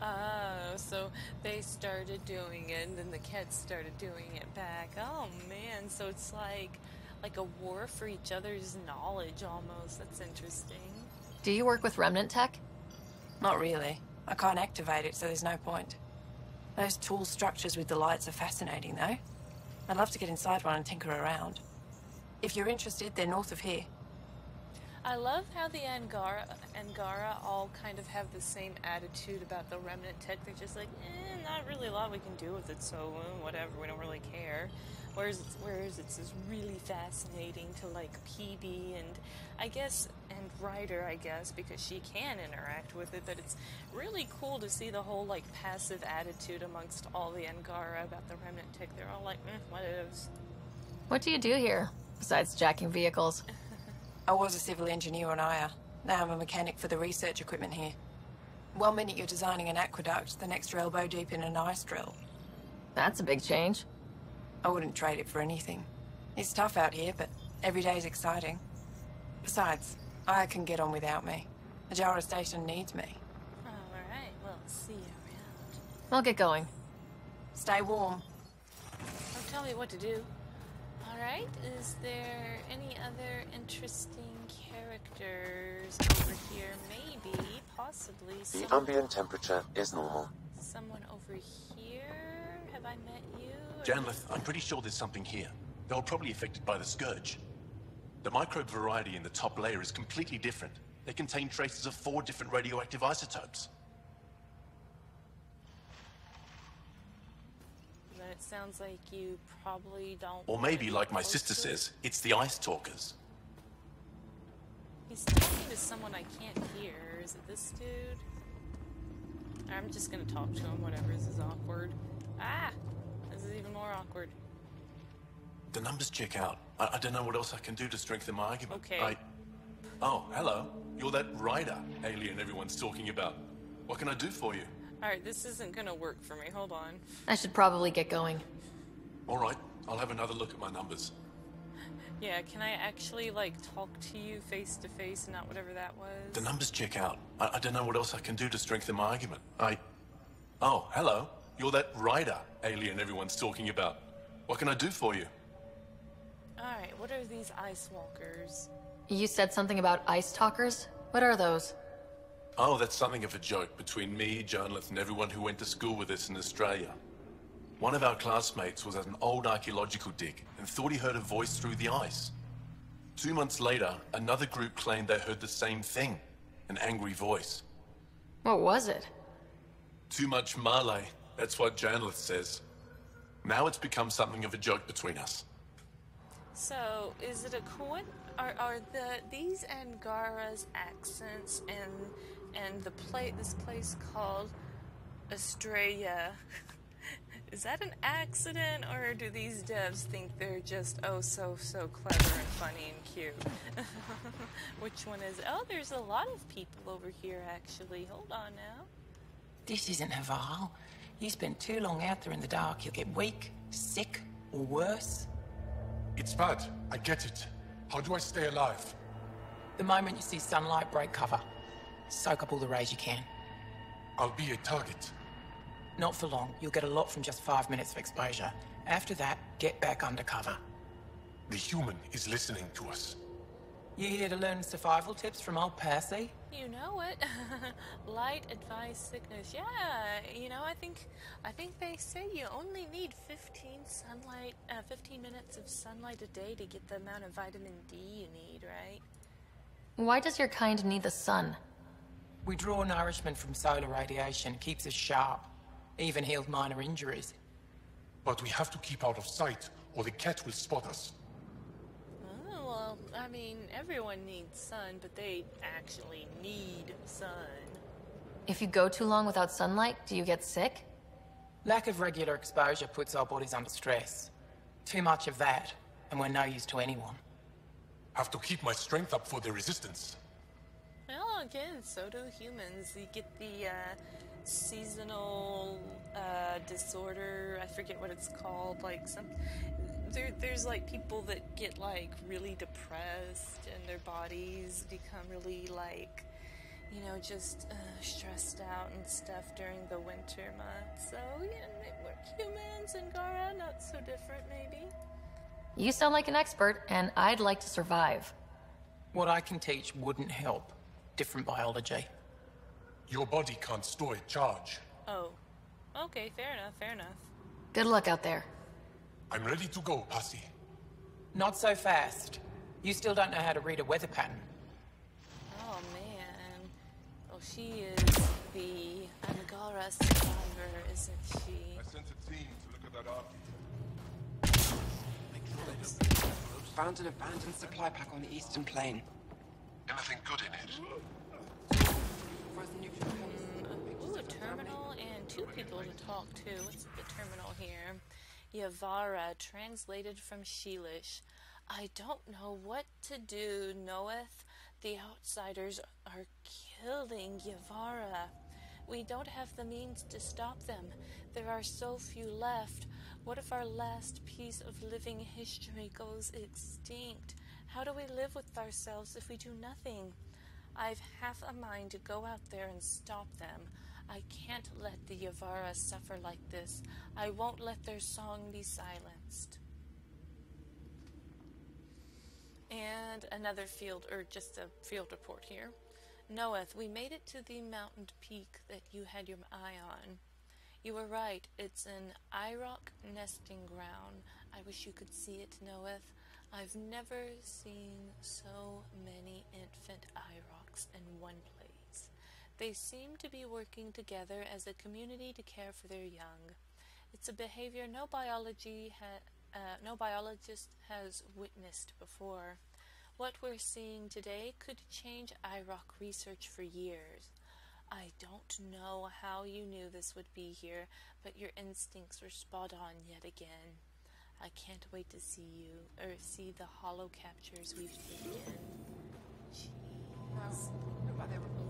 Oh, so they started doing it, and then the Kets started doing it back. Oh man, so it's like like a war for each other's knowledge almost. That's interesting. Do you work with Remnant Tech? Not really. I can't activate it, so there's no point. Those tool structures with the lights are fascinating, though. I'd love to get inside one and tinker around. If you're interested, they're north of here. I love how the Angara Angara all all kind of have the same attitude about the remnant tech. They're just like, eh, not really a lot we can do with it, so uh, whatever, we don't really care. Whereas, whereas it's just really fascinating to like Peebee and I guess and Ryder, I guess, because she can interact with it. But it's really cool to see the whole like passive attitude amongst all the Angara about the remnant tech. They're all like, eh, what is? What do you do here, besides jacking vehicles? I was a civil engineer on Aya. Now I'm a mechanic for the research equipment here. One minute you're designing an aqueduct, the next you're elbow deep in an ice drill. That's a big change. I wouldn't trade it for anything. It's tough out here, but every day's exciting. Besides, I can get on without me. The Jara station needs me. Alright, we'll see you around. I'll get going. Stay warm. Don't tell me what to do. Alright, is there any other interesting characters over here? Maybe, possibly. The Some, ambient temperature is normal. someone over here? Have I met you? or- Janlith, I'm pretty sure there's something here. They were probably affected by the Scourge. The microbe variety in the top layer is completely different. They contain traces of four different radioactive isotopes. It sounds like you probably don't. Or maybe, like my sister to says, it's the Ice Talkers. He's talking to someone I can't hear. Is it this dude? I'm just gonna talk to him, whatever. This is awkward. Ah! This is even more awkward. The numbers check out. I, I don't know what else I can do to strengthen my argument. Okay. I... Oh, hello. You're that Ryder alien everyone's talking about. What can I do for you? Alright, this isn't gonna work for me. Hold on. I should probably get going. All right, I'll have another look at my numbers. Yeah, can I actually, like, talk to you face to face and not whatever that was? The numbers check out. I, I don't know what else I can do to strengthen my argument. I... Oh, hello. You're that Ryder alien everyone's talking about. What can I do for you? Alright, what are these ice walkers? You said something about ice talkers? What are those? Oh, that's something of a joke between me, Jarnlith, and everyone who went to school with us in Australia. One of our classmates was at an old archaeological dig and thought he heard a voice through the ice. Two months later, another group claimed they heard the same thing an angry voice. What was it? Too much Malay, that's what Janlith says. Now it's become something of a joke between us. So, is it a coin? Are, are the these Angara's accents and and the play this place called Estrella? Is that an accident, or do these devs think they're just oh so so clever and funny and cute? Which one is? Oh, there's a lot of people over here actually. Hold on now. This isn't Havarl. You spend too long out there in the dark, you'll get weak, sick, or worse. It's bad. I get it. How do I stay alive? The moment you see sunlight, break cover. Soak up all the rays you can. I'll be a target. Not for long. You'll get a lot from just five minutes of exposure. After that, get back undercover. The human is listening to us. You here to learn survival tips from old Percy? You know it. Light advice sickness. Yeah, you know, I think I think they say you only need 15 sunlight uh, 15 minutes of sunlight a day to get the amount of vitamin D you need, right? Why does your kind need the sun? We draw nourishment from solar radiation, keeps us sharp. Even healed minor injuries. But we have to keep out of sight, or the Kett will spot us. Oh, well, I mean, everyone needs sun, but they actually need sun. If you go too long without sunlight, do you get sick? Lack of regular exposure puts our bodies under stress. Too much of that, and we're no use to anyone. Have to keep my strength up for the resistance. Well, again, so do humans. You get the uh, seasonal uh, disorder. I forget what it's called. Like some, there, there's like people that get like really depressed, and their bodies become really like, you know, just uh, stressed out and stuff during the winter months. So yeah, we're humans and Gara, not so different, maybe. You sound like an expert, and I'd like to survive. What I can teach wouldn't help. Different biology. Your body can't store a charge. Oh, okay, fair enough, fair enough. Good luck out there. I'm ready to go, Passy. Not so fast. You still don't know how to read a weather pattern. Oh man. Oh she is the Angara survivor, isn't she? I sent a team to look at that arc. Found an abandoned supply pack on the eastern plain. Anything good in it? Ooh, a terminal and two people to talk to. What's the terminal here? Yavara, translated from Shelesh. I don't know what to do, knoweth. The outsiders are killing Yavara. We don't have the means to stop them. There are so few left. What if our last piece of living history goes extinct? How do we live with ourselves if we do nothing? I've half a mind to go out there and stop them. I can't let the Yavara suffer like this. I won't let their song be silenced. And another field, or just a field report here. Noeth, we made it to the mountain peak that you had your eye on. You were right, it's an Eiroch nesting ground. I wish you could see it, Knoweth. I've never seen so many infant Eirochs in one place. They seem to be working together as a community to care for their young. It's a behavior no biology uh, no biologist has witnessed before. What we're seeing today could change Eiroch research for years. I don't know how you knew this would be here, but your instincts were spot on yet again. I can't wait to see you, or see the holo captures we've taken. Jeez.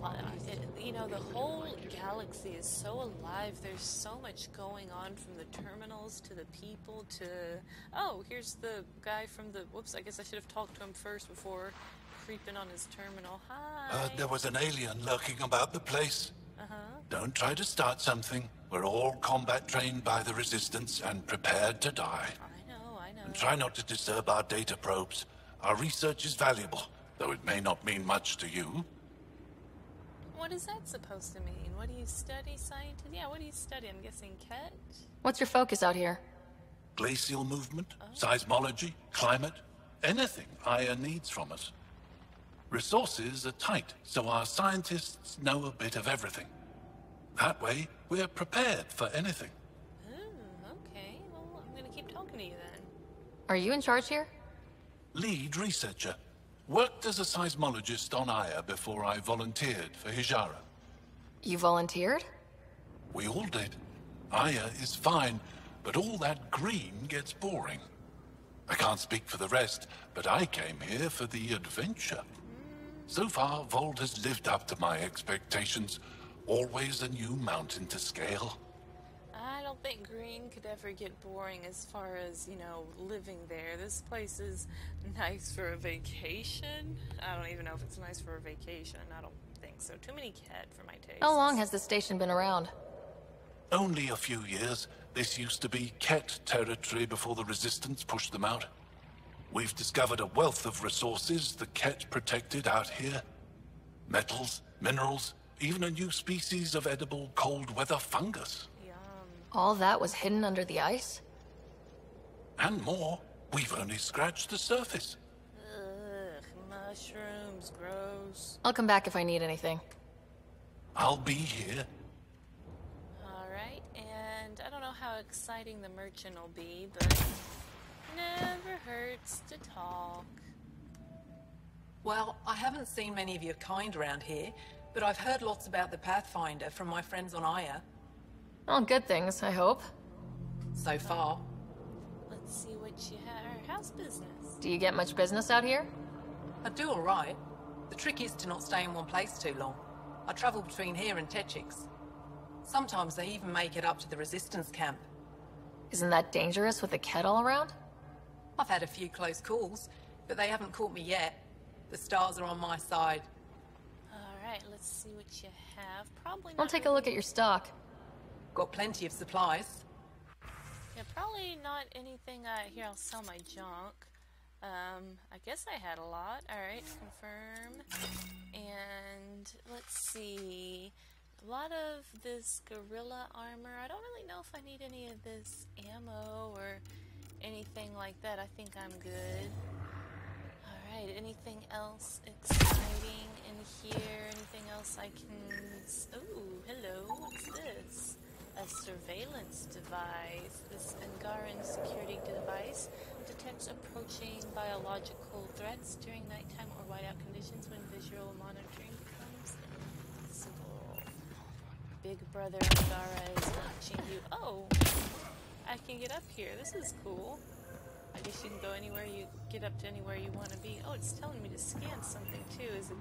Uh, it, you know, the whole galaxy is so alive. There's so much going on from the terminals to the people to. Oh, here's the guy from the. Whoops, I guess I should have talked to him first before creeping on his terminal. Hi. Heard there was an alien lurking about the place. Uh huh. Don't try to start something. We're all combat trained by the Resistance and prepared to die. And try not to disturb our data probes. Our research is valuable, though it may not mean much to you. What is that supposed to mean? What do you study, scientist? Yeah, what do you study? I'm guessing Kett? What's your focus out here? Glacial movement, seismology, climate, anything Aya needs from us. Resources are tight, so our scientists know a bit of everything. That way, we're prepared for anything. Oh, okay. Well, I'm gonna keep talking to you then. Are you in charge here? Lead researcher. Worked as a seismologist on Aya before I volunteered for Hajara. You volunteered? We all did. Aya is fine, but all that green gets boring. I can't speak for the rest, but I came here for the adventure. So far, Voeld has lived up to my expectations. Always a new mountain to scale. I don't think Green could ever get boring as far as, you know, living there. This place is nice for a vacation. I don't even know if it's nice for a vacation. I don't think so. Too many Kett for my taste. How long has the station been around? Only a few years. This used to be Kett territory before the Resistance pushed them out. We've discovered a wealth of resources the Kett protected out here. Metals, minerals, even a new species of edible cold weather fungus. All that was hidden under the ice? And more. We've only scratched the surface. Ugh, mushrooms, gross. I'll come back if I need anything. I'll be here. Alright, and I don't know how exciting the merchant will be, but never hurts to talk. Well, I haven't seen many of your kind around here, but I've heard lots about the Pathfinder from my friends on Aya. All good things, I hope. So far. Let's see what you have. How's business? Do you get much business out here? I do all right. The trick is to not stay in one place too long. I travel between here and Techix. Sometimes they even make it up to the Resistance camp. Isn't that dangerous with the kettle around? I've had a few close calls, but they haven't caught me yet. The stars are on my side. Alright, let's see what you have. Probably I'll not take a look at your stock. Got plenty of supplies. Yeah, probably not anything I here I'll sell my junk. Um, I guess I had a lot. Alright, confirm. And let's see. A lot of this gorilla armor. I don't really know if I need any of this ammo or anything like that. I think I'm good. Alright, anything else exciting in here? Anything else I can... Oh, hello. What's this? A surveillance device. This Angaran security device detects approaching biological threats during nighttime or whiteout conditions when visual monitoring becomes impossible. Big Brother Angara is watching you. Oh! I can get up here. This is cool. I guess you can go anywhere you get up to anywhere you want to be. Oh, it's telling me to scan something too. Is it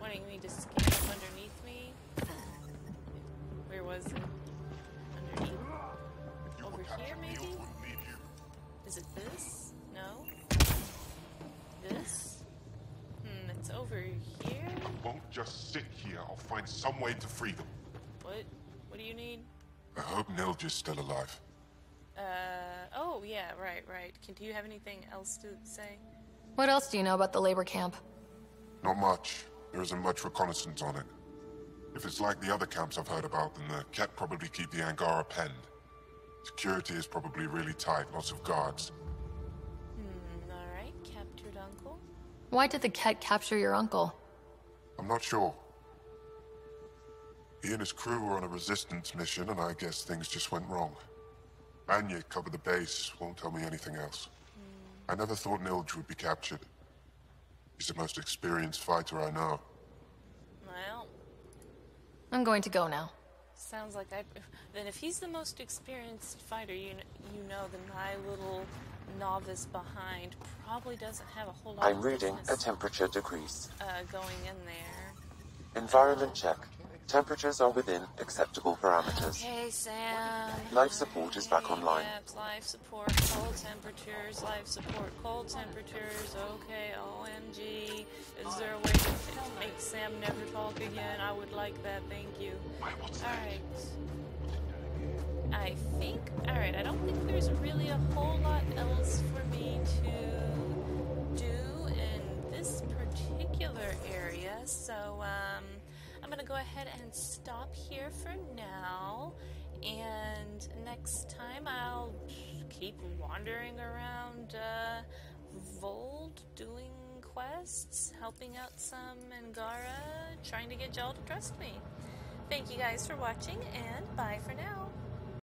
wanting me to scan underneath me? Where was it? Underneath? Over here, maybe? Is it this? No? This? Hmm, it's over here? I won't just sit here. I'll find some way to free them. What? What do you need? I hope Nilja's still alive. Uh, oh, yeah, right, right. Can, do you have anything else to say? What else do you know about the labor camp? Not much. There isn't much reconnaissance on it. If it's like the other camps I've heard about, then the Kett probably keep the Angara penned. Security is probably really tight, lots of guards. Hmm, alright. Captured uncle? Why did the Kett capture your uncle? I'm not sure. He and his crew were on a resistance mission, and I guess things just went wrong. Anya covered the base, won't tell me anything else. I never thought Nilj would be captured. He's the most experienced fighter I know. Well, I'm going to go now. sounds like I. Then if he's the most experienced fighter, you you know, then my little novice behind probably doesn't have a whole lot. I'm of reading a temperature decrease. uh, going in there. Environment check. Temperatures are within acceptable parameters. Okay, Sam. Life support is back online. Yep, life support, cold temperatures, life support, cold temperatures. Okay, OMG. Is there a way to make Sam never talk again? I would like that, thank you. Alright. I think, alright, I don't think there's really a whole lot else for me to do in this particular area, so, um, I'm gonna go ahead and stop here for now. And next time I'll keep wandering around uh, Voeld doing quests, helping out some Angara, trying to get y'all to trust me. Thank you guys for watching, and bye for now.